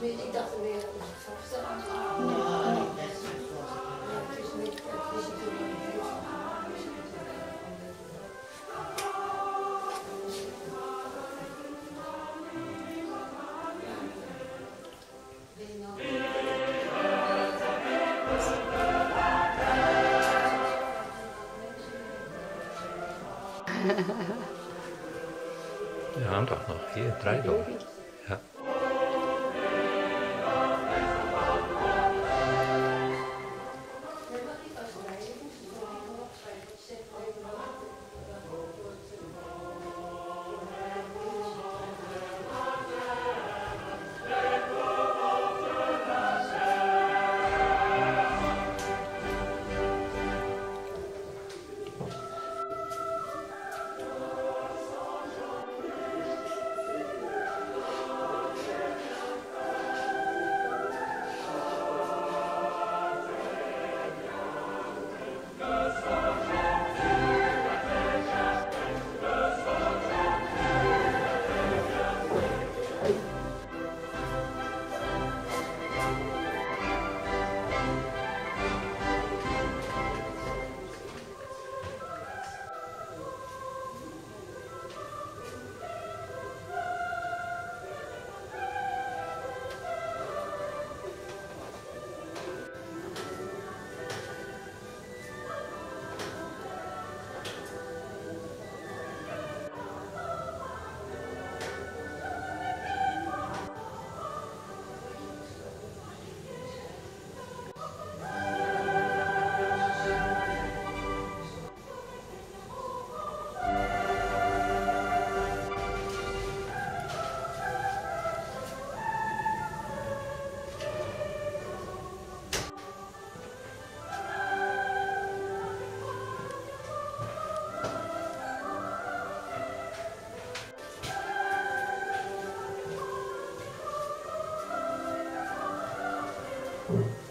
Ik dacht er weer voorstelling. Nee, dat is niet. Ja, het is niet, het is natuurlijk niet. Ja, toch nog. Hier, door. Ja. Ja.